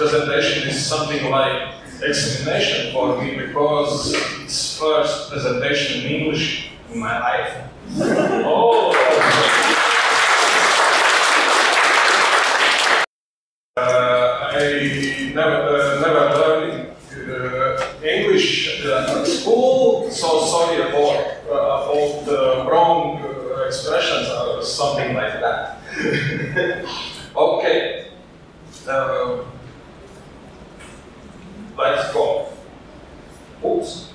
presentation is something like examination for me because it's first presentation in English in my life. oh! Uh, I never, uh, never learned uh, English at school, so sorry about, uh, about the wrong uh, expressions or something like that. okay. Uh, let's go. Oops.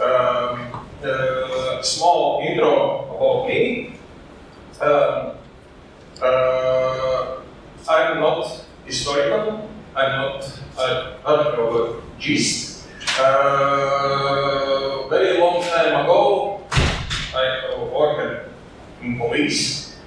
Um, uh, small intro about me. Um, uh, I'm not historical. I'm not an archaeologist. Uh, very long time ago, I worked in police,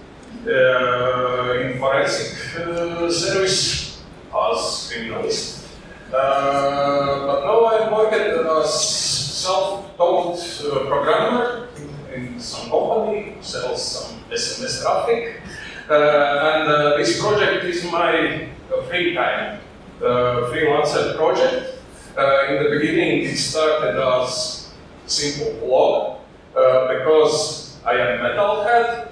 uh, in forensic uh, service as criminalist. Uh, but now I'm working as self-taught programmer in some company, sells some SMS traffic. And this project is my free time, freelancer project. In the beginning, it started as simple blog because I am metalhead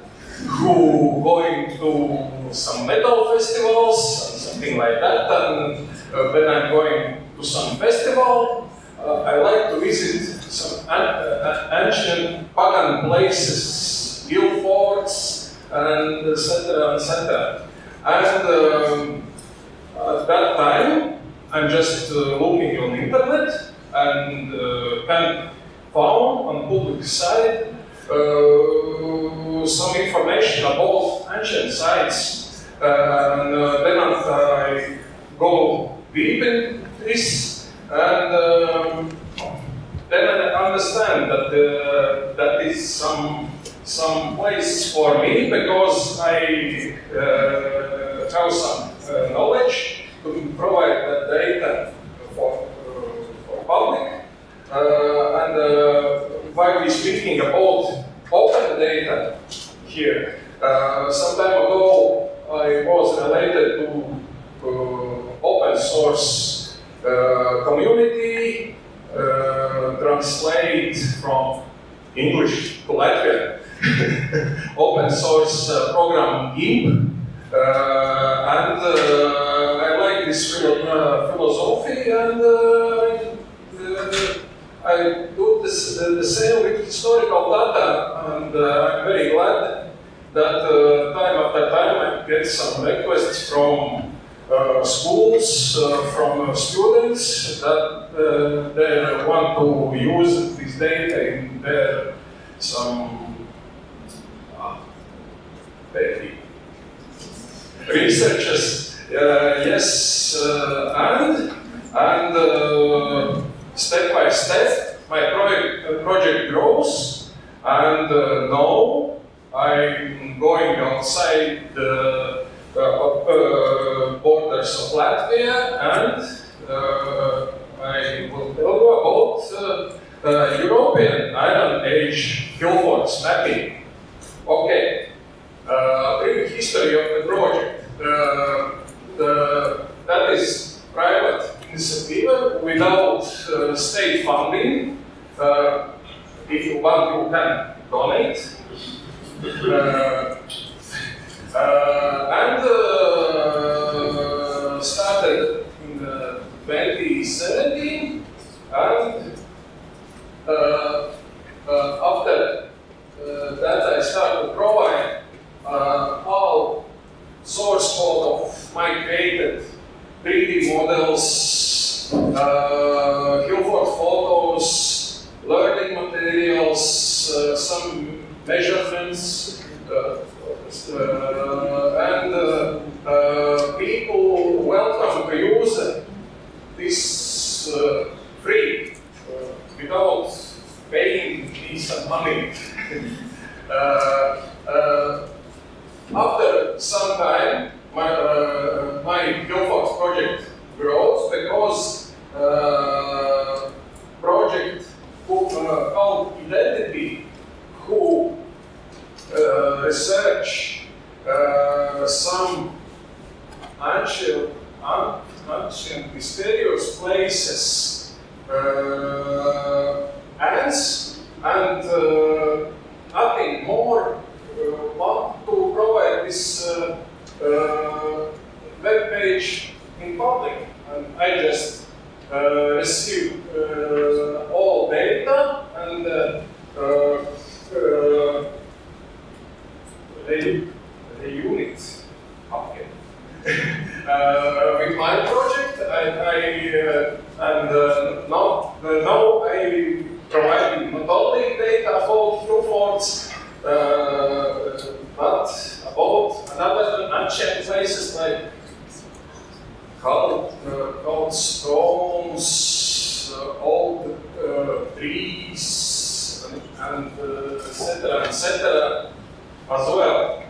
who going to some metal festivals and something like that. And uh, when I'm going to some festival, uh, I like to visit some an ancient pagan places, hill forts, and etc. etc. And um, at that time, I'm just uh, looking on internet and uh, can found on public site uh, some information about ancient sites. and then I go deep in this and um, then I understand that uh, that is some some place for me because I uh, have some uh, knowledge to provide that data for, for public. Uh, and uh, while we're speaking about open data here, uh, some time ago I was related to open source community, translate from English to Latvian open source uh, program GIMP. Uh, and uh, this philosophy and I do this, the same with historical data and I'm very glad that time after time I get some requests from uh, schools, uh, from uh, students that they want to use this data in their some baby. Uh, yes, uh, and and uh, step by step, my project project grows, and now I'm going outside the uh, borders of Latvia and uh, I will tell you about uh, European Iron Age hillforts mapping. Okay, uh, brief history of the project. Uh, the, that is private initiative without uh, state funding. if you want, you can donate. and started in 2017 and uh, uh, after uh, that I started to provide uh, all source code of my created 3D models, uh, hillfort photos, learning materials, uh, some measurements, uh, uh and uh, uh, people welcome to use this free without paying me some money. After some time, my, uh, my Hillforts project grows because uh, project who, uh, called Identity who uh, research uh, some ancient un- ancient mysterious places uh, ants and uh, nothing more uh, want to provide this web page in public. And I just uh, receive uh, all data and uh, uh, uh, the, the unit. Uh, with my project, I, I uh, and uh, now, now I provide not only data about Q-forts, uh, but about another ancient places like called, uh, stones, uh, old uh, trees, and, etc. etc. as well.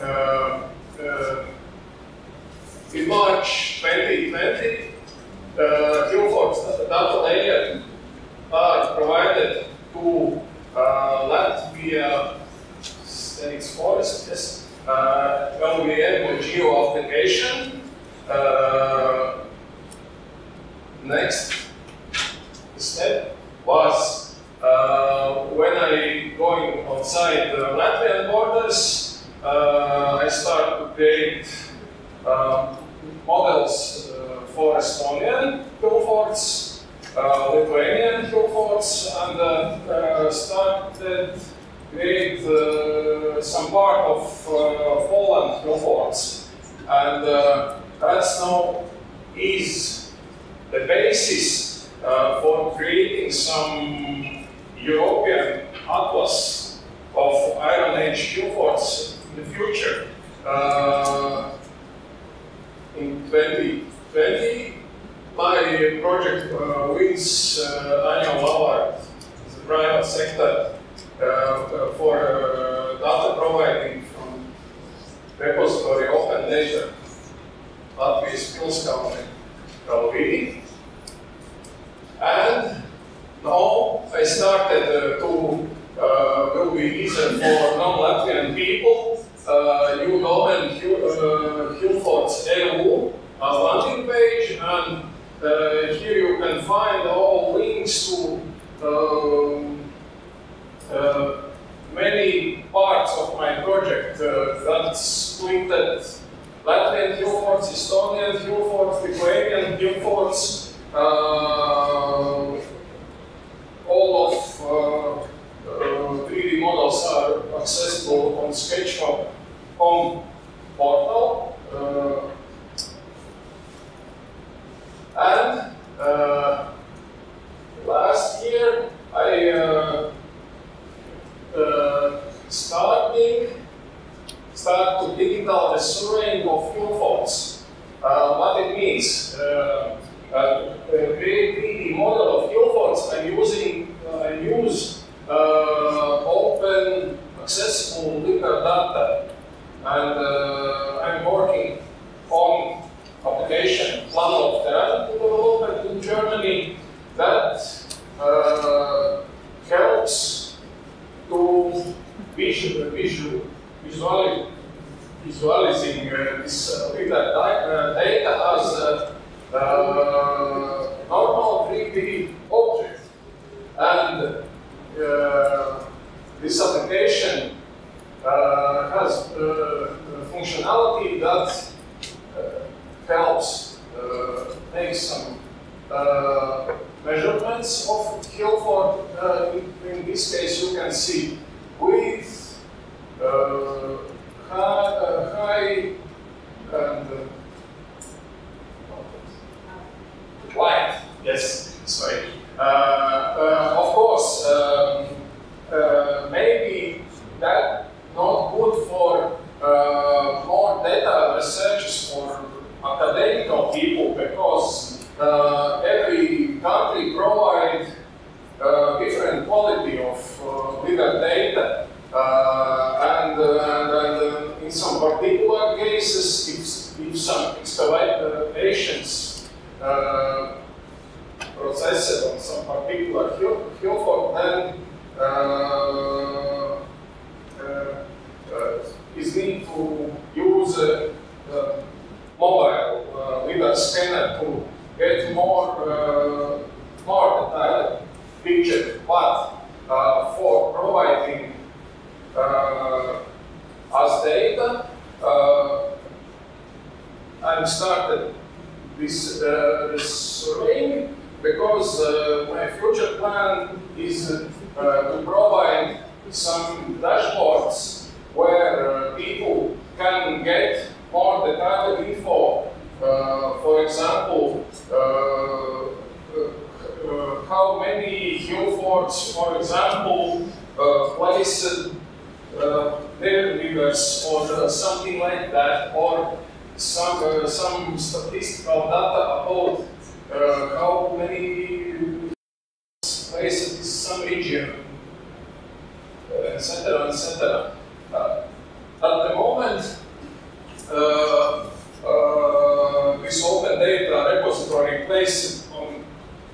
Uh, uh, in March 2020, uh, Q-Force data layer are provided to uh, Latvia State Forest, yes, uh, LVM geo application. Uh, next step was uh, when I going outside the Latvian borders, uh, I start to create uh, models uh, for Estonian Q-forts, uh, Lithuanian Q-forts, and uh, uh, started create uh, some part of uh, Poland Q-forts. And uh, that's now is the basis uh, for creating some European atlas of Iron Age Q-forts in the future. Uh, in 2020, my project uh, wins uh, annual award in the private sector uh, for uh, data providing repository open data, Latvijas Pilskalni LV. And now I started uh, to uh, be easier for non-Latvian people. Uh, you go and uh, Hillforts EU as landing page, and uh, here you can find all links to get more uh, more detailed picture, but uh, for providing uh, us data, uh, I started this, uh, this because uh, my future plan is to provide some dashboards where people can get more detailed info. Uh, for example, uh, how many hillforts, for example, placed their rivers or something like that, or some uh, some statistical data about uh, how many places is some region, etc., etc. placed on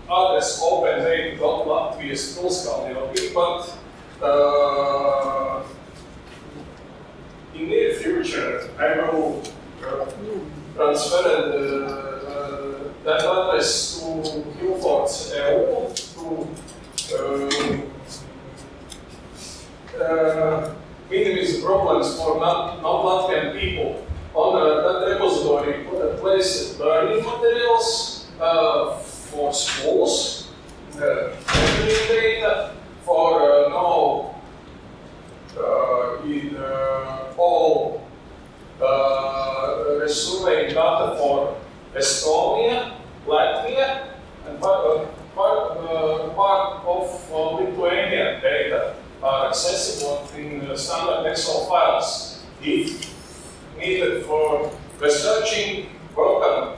address opendata.latvijas pilskalni, but uh, in near future, I will transferred uh, that address to Hillforts EU to uh, minimize problems for non-Latvian people. On uh, that repository, place learning materials uh, for schools, uh, for uh, now uh, in uh, all uh, surveying data for Estonia, Latvia, and part, uh, part, uh, part of Lithuania data are accessible in standard Excel files. If needed for researching, using.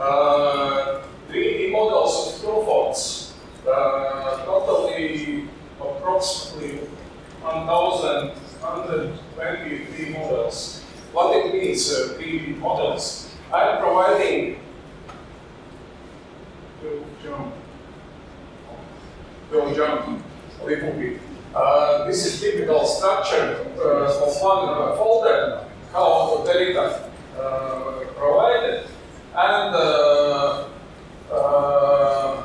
Uh, 3D models of hillforts, uh, totally approximately 1,123 models what it means, uh, 3D models. I'm providing will jump. Will jump. Uh, this is typical structure uh, of one uh, folder, how the data uh, and uh, uh,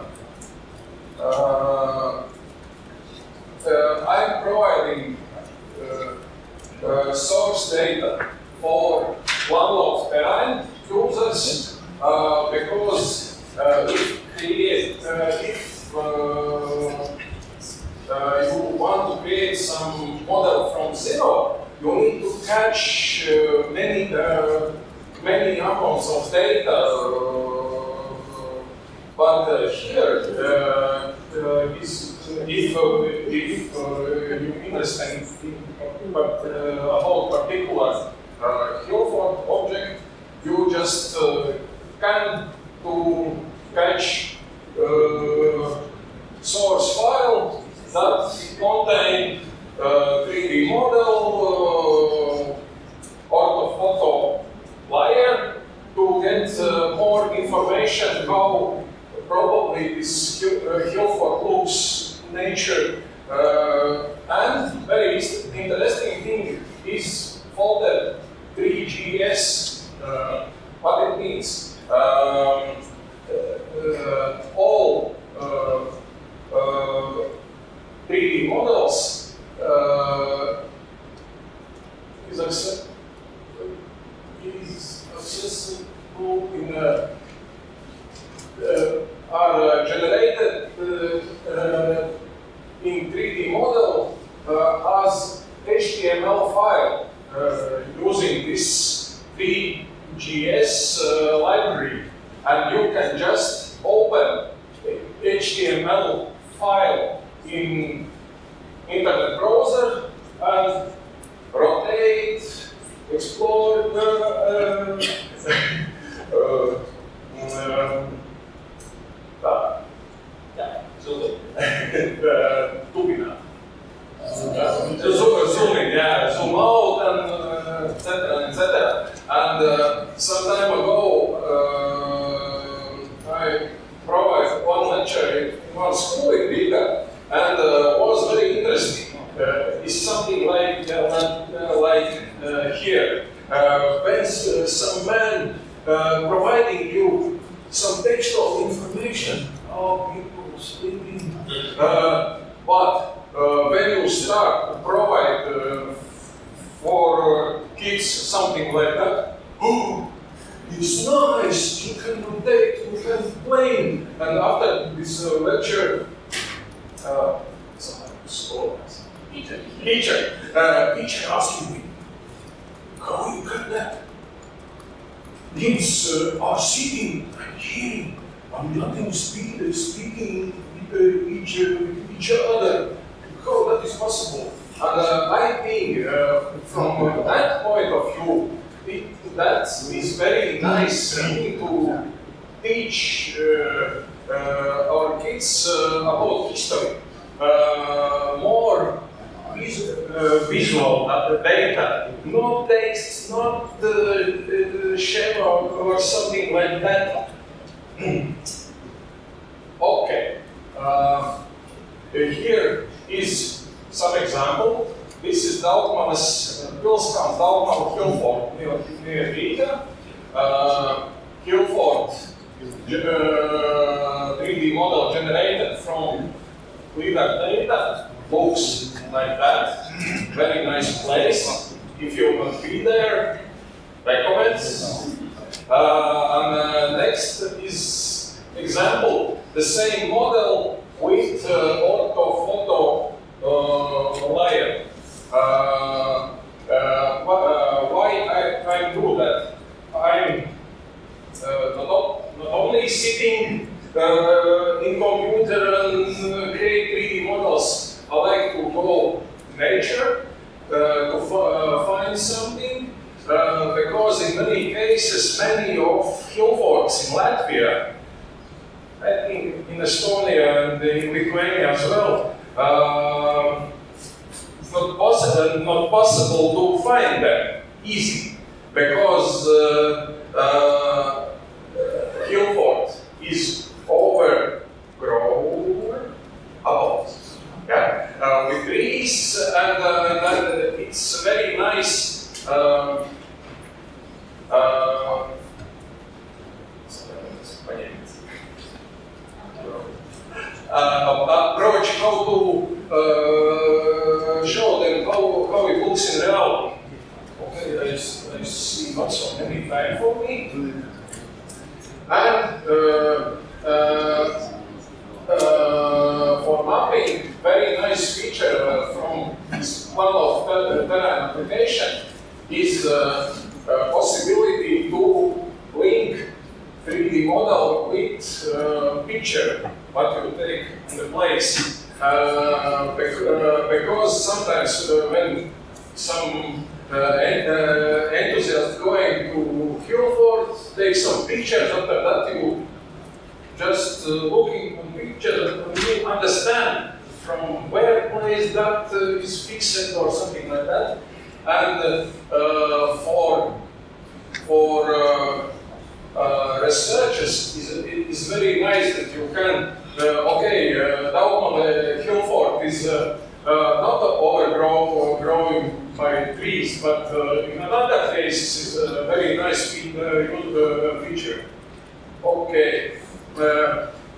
I'm providing source data for one of terrain users uh, because uh, if, create, uh, if uh, uh, you want to create some model from zero, you need to catch uh, many many amounts of data. but here, is, if, if you're interested in, about particular uh, hillfort object, you just uh, can to catch uh, source file that contain uh, 3D model uh, orthophoto layer to get uh, more information how probably this hillfort looks nature. Uh, and very interesting thing is folder 3GS, uh, what it means. Um, uh, all 3D uh, models is, accept is accessible in uh, are generated uh, in 3D model uh, as HTML file uh, using this VGS uh, library. And you can just open HTML file in internet browser and rotate, explore the uh, uh, um, yeah, so the, uh, zoom, zooming, yeah, zoom out, and etc. etc. And uh, some time ago, uh, I provided one lecture in one school in Riga, and uh, was very interesting. Uh, it's something like uh, uh, like uh, here. when some man providing you some textual information. Oh, people sleeping. Uh, but uh, when you start to provide uh, for uh, kids something like that, oh, it's nice, you can rotate, you can plane. And after this uh, lecture, uh, school, teacher, teacher, uh, asking me, how you get that? Kids uh, are sitting and hearing, and nothing speaking, speaking with each, with each other. How that is possible? And uh, I think uh, from uh, that point of view, it, that is very nice thing to teach uh, uh, our kids uh, about history. more vis visual data, not text, not uh, schema or something like that. okay. here is some example. This is Daugmanas pilsēta, Daugmanu hillfort near, near Riga. Uh, hillfort uh, 3D model generated from LIDAR data, looks like that. Very nice place. If you can be there, recommend. Uh, and uh, next is example, the same model with uh, orthophoto uh, layer. Uh, why I, I do that? I'm not, not only sitting in computer and create 3D models. I like to go nature to find something uh, because in many cases, many of hillforts in Latvia, I think in Estonia and in Lithuania as well, uh, not possible, not possible to find them easy because uh, uh, hillfort is overgrown about yeah, uh, with trees and, uh, and it's very nice um, uh, uh, approach how to show them how, how it looks in reality. Okay, I, I see not so many time for me. And uh, for mapping, very nice feature uh, from one of Terrain application is uh, possibility to link 3D model with uh, picture, what you take in the place. Uh, because sometimes uh, when some uh, enthusiast going to hillfort, take some pictures, after that you just uh, looking on pictures, you understand from where place that uh, is or something like that. And uh, for for uh, researchers is, is very nice that you can, uh, okay, uh, Daugman uh, hillfort is uh, uh, not overgrown or growing by trees, but uh, in another case is a very nice feature. Okay,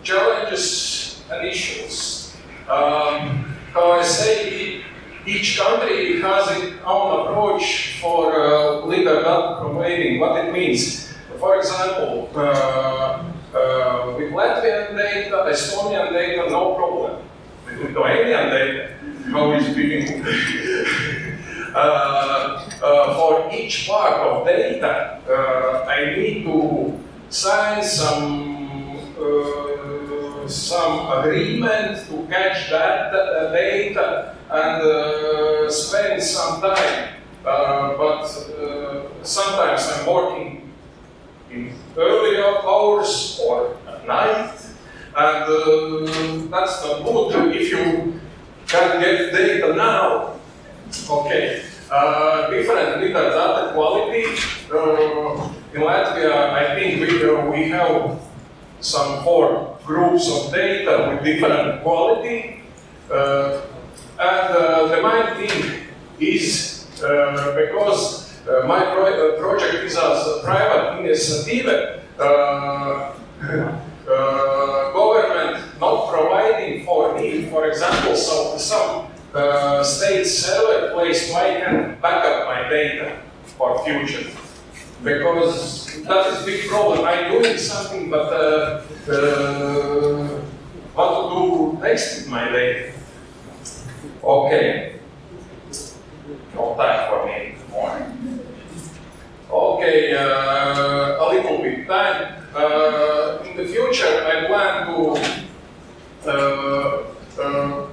challenges and issues. Um, how I say, each country has its own approach for uh, data providing, what it means. For example, uh, uh, with Latvian data, Estonian data, no problem. With Lithuanian data, how we speaking? Uh, for each part of data, I need to sign some some agreement to catch that uh, data and uh, spend some time. Uh, but sometimes I'm working in early hours or at night. And uh, that's not good if you can get data now. Okay, uh, different data data quality. Uh, in Latvia, I think we, uh, we have some four groups of data with different quality. Uh, and uh, the main thing is because uh, my pro uh, project is a private initiative. uh, uh, government not providing for me, for example, so some uh, state server place where I can back up my data for future. Because that is big problem. I'm doing something, but uh, uh, what to do next with my data? Okay. No time for me. Okay, uh, a little bit time. Uh, in the future, I plan to uh, uh,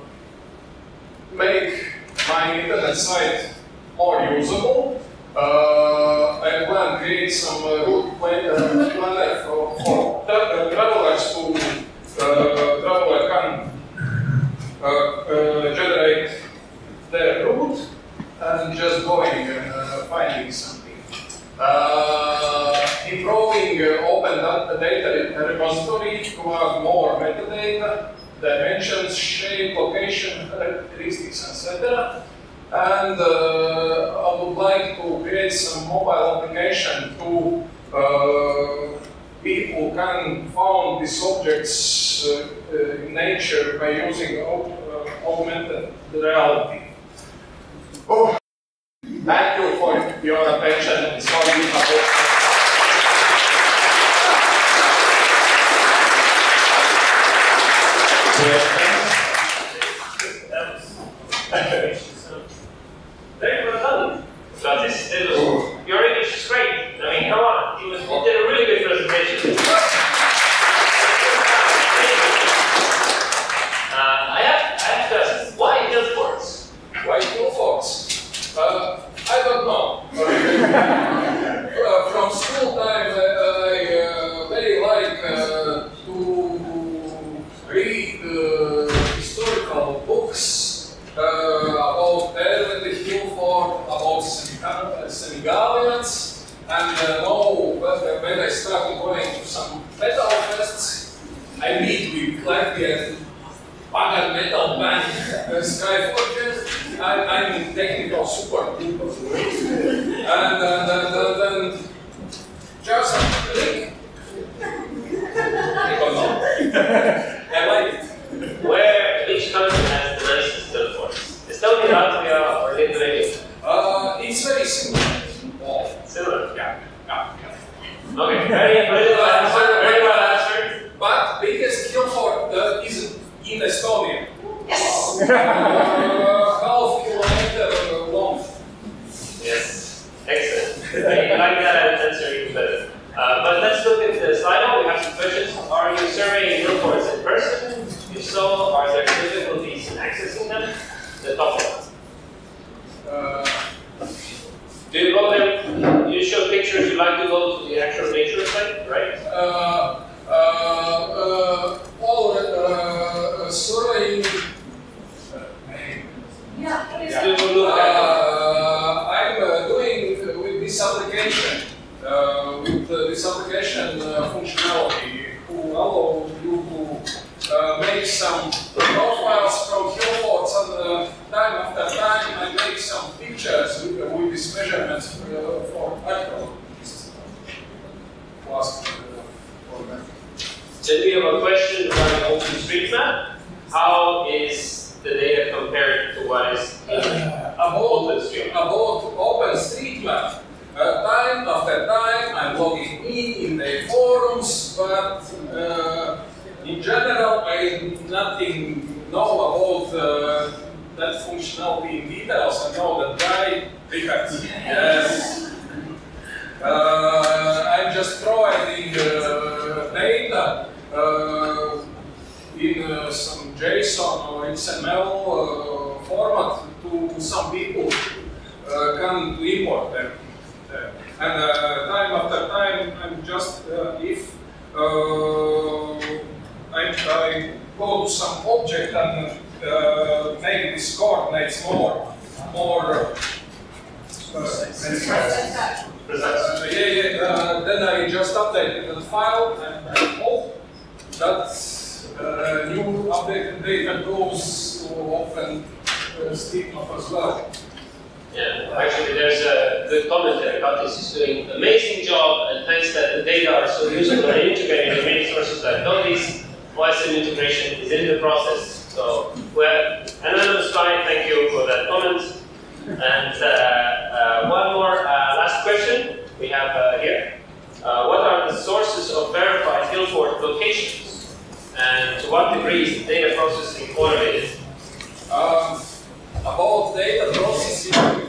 make my internet site more usable. Uh, I plan to create some uh, route plan, for, for tra- uh, travelers to uh, traveler can uh, uh, generate their route and just going and uh, finding something. Uh, improving uh, open data, repository to have more metadata, dimensions, shape, location, characteristics, etc. And uh, I would like to create some mobile application to uh, people can find these objects uh, uh, in nature by using au- uh, augmented reality. Oh. Thank you for your attention. Sorry uh, this application uh, functionality, who allow you to uh, make some profiles from Hillforts and uh, time after time I make some pictures with, uh, with these measurements uh, for. To uh, for them. Then we have a question regarding OpenStreetMap. How is the data compared to what is in about OpenStreetMap? about OpenStreetMap. Uh, time after time, I'm logging in in the forums, but uh, in general, I nothing know about uh, that functionality in details. I know that guy, Richard. Yes. Uh, I'm just providing uh, data uh, in some JSON or XML format to some people uh, to import them. There. And uh, time after time, I'm just uh, if uh, I, I go to some object and uh, make these coordinates more more. Uh, uh, yeah, yeah. Uh, then I just updated the file and I hope that uh, new updated data goes to open uh, StreetMap as well. Yeah, actually, there's a good comment there. Gatis is doing amazing job, and thanks that the data are so useful and integrated in many sources like Notice, OSM integration is in the process. So, well, anonymous guy, thank you for that comment. And uh, uh, one more uh, last question we have uh, here. Uh, what are the sources of verified billboard locations? And to what degree is the data processing automated? Um, about data processing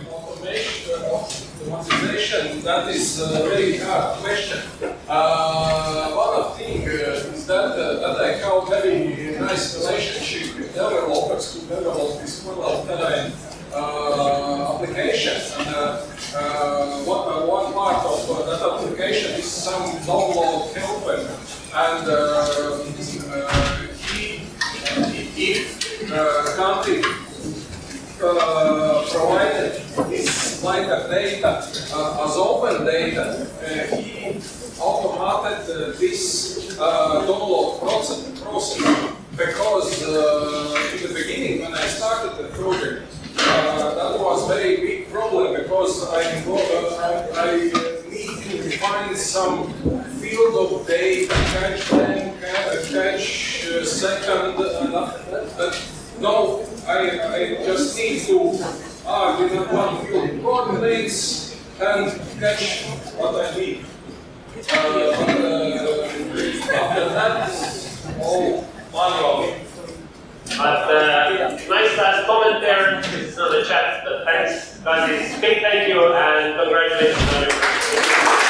automatization, that is a very hard question. Uh, one thing uh, is that, uh, that I have very nice relationship with developers who develop this well-designed uh, application. And uh, uh, one, uh, one part of that application is some download helper. And he, if uh, country provided this a data as open data, uh, he automated uh, this uh, download process, process. Because in the beginning when I started the project, that was very big problem because I, I, I need to find some field of data, catch them, catch, second, uh, uh, no, I, I just need to them one field coordinates and catch what I need. Uh, after that, all manually. But uh, nice last comment there. It's not a chat, but thanks, guys. Big thank you and congratulations